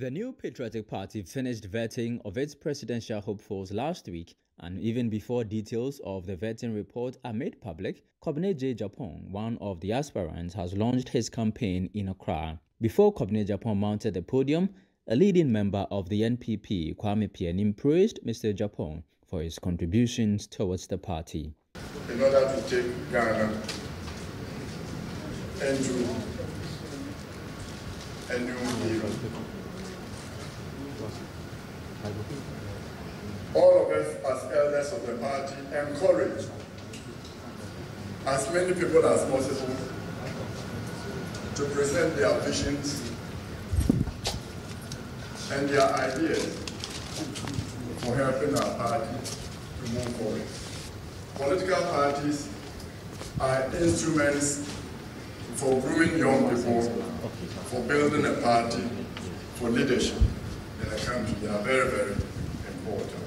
The new Patriotic Party finished vetting of its presidential hopefuls last week, and even before details of the vetting report are made public, Kwabena J. One of the aspirants, has launched his campaign in Accra. Before Kwabena Agyepong mounted the podium, a leading member of the NPP, Kwame Pianim, praised Mr. Agyepong for his contributions towards the party. In order to take Ghana into a new era. All of us as elders of the party encourage as many people as possible to present their visions and their ideas for helping our party to move forward. Political parties are instruments for grooming young people, for building a party, for leadership in a country. They are very, very important.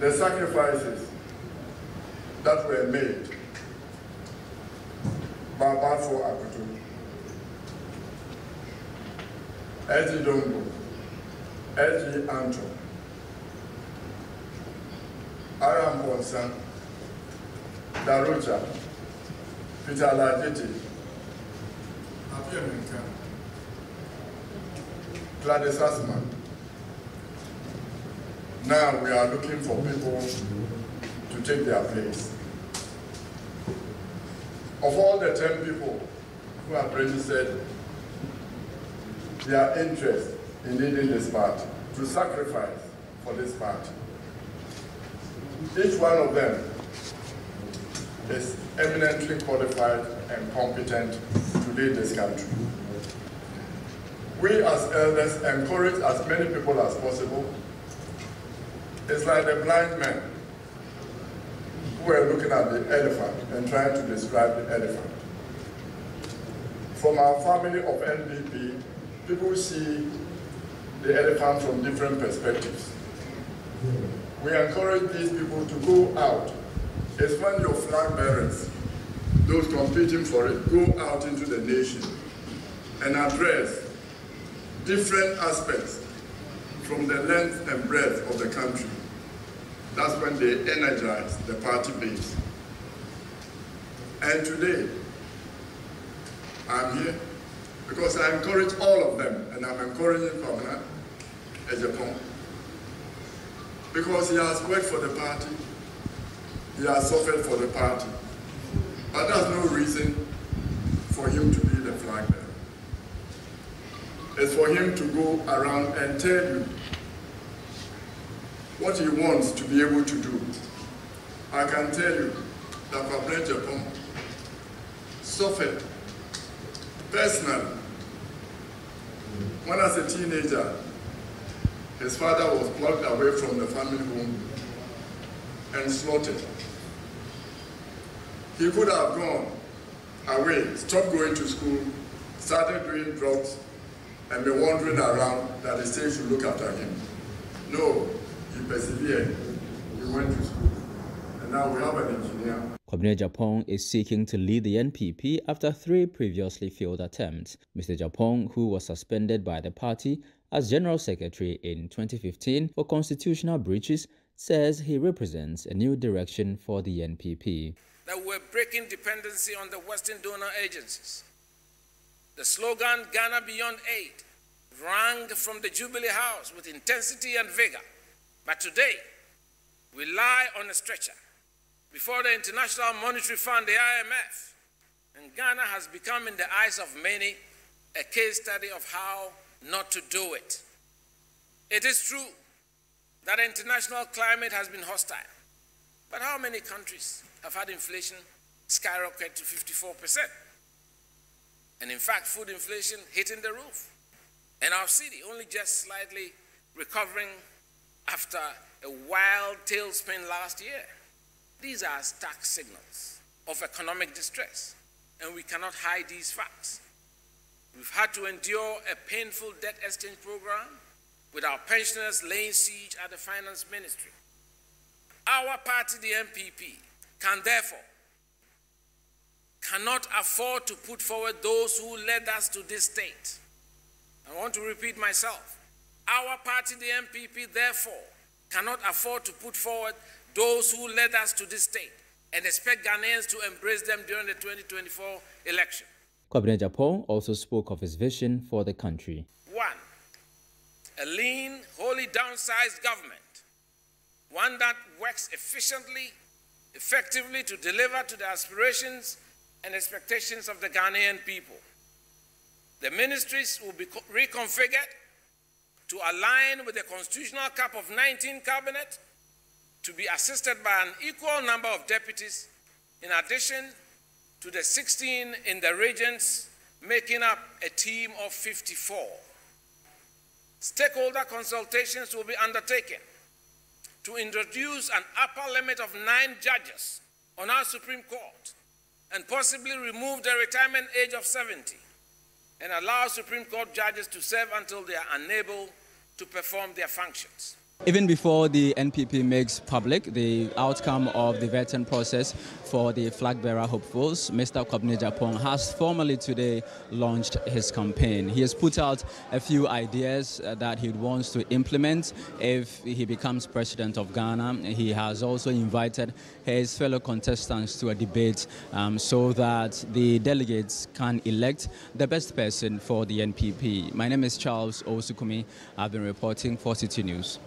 The sacrifices that were made by Baffour Akoto, Eji Dongo, Eji Anto, Aram Bonsan, Daruja, Peter Lajiti, Appiah Menka, Gladys Asman. Now we are looking for people to take their place. Of all the 10 people who have registered their interest in leading this party, to sacrifice for this party, each one of them is eminently qualified and competent to lead this country. We as elders encourage as many people as possible. It's like the blind men who were looking at the elephant and trying to describe the elephant. From our family of NPP, people see the elephant from different perspectives. We encourage these people to go out, expand your flag bearers, those competing for it, go out into the nation and address different aspects from the length and breadth of the country. That's when they energize the party base. And today, I'm here because I encourage all of them, and I'm encouraging Kwabena Agyepong because he has worked for the party, he has suffered for the party, but that's no reason for him to be the flag bearer. It's for him to go around and tell you what he wants to be able to do. I can tell you that Kwabena Agyepong suffered personally. When as a teenager, his father was plucked away from the family home and slaughtered. He could have gone away, stopped going to school, started doing drugs, and be wandering around that the state should look after him. No, he persevered. He went to school. And now we have an engineer. Kwabena Agyepong is seeking to lead the NPP after three previously failed attempts. Mr. Agyepong, who was suspended by the party as General Secretary in 2015 for constitutional breaches, says he represents a new direction for the NPP. That we're breaking dependency on the Western donor agencies. The slogan Ghana Beyond Aid rang from the Jubilee House with intensity and vigor. But today, we lie on a stretcher before the International Monetary Fund, the IMF. And Ghana has become, in the eyes of many, a case study of how not to do it. It is true that international climate has been hostile. But how many countries have had inflation skyrocket to 54%? And in fact, food inflation hitting the roof. And our cedi only just slightly recovering after a wild tailspin last year. These are stark signals of economic distress, and we cannot hide these facts. We've had to endure a painful debt exchange program with our pensioners laying siege at the finance ministry. Our party, the NPP, can therefore cannot afford to put forward those who led us to this state I want to repeat myself. Our party, the NPP, therefore, cannot afford to put forward those who led us to this state and expect Ghanaians to embrace them during the 2024 election. Kwabena Agyepong also spoke of his vision for the country. A lean, wholly downsized government, one that works efficiently, effectively to deliver to the aspirations and expectations of the Ghanaian people. The ministries will be reconfigured to align with the constitutional cap of 19 cabinet to be assisted by an equal number of deputies in addition to the 16 in the regions making up a team of 54. Stakeholder consultations will be undertaken to introduce an upper limit of nine judges on our Supreme Court and possibly remove the retirement age of 70 and allow Supreme Court judges to serve until they are unable to perform their functions. Even before the NPP makes public the outcome of the vetting process for the flag bearer hopefuls, Mr. Kwabena Agyepong has formally today launched his campaign. He has put out a few ideas uh, that he wants to implement if he becomes president of Ghana. He has also invited his fellow contestants to a debate um, so that the delegates can elect the best person for the NPP. My name is Charles Osukumi. I've been reporting for Citi News.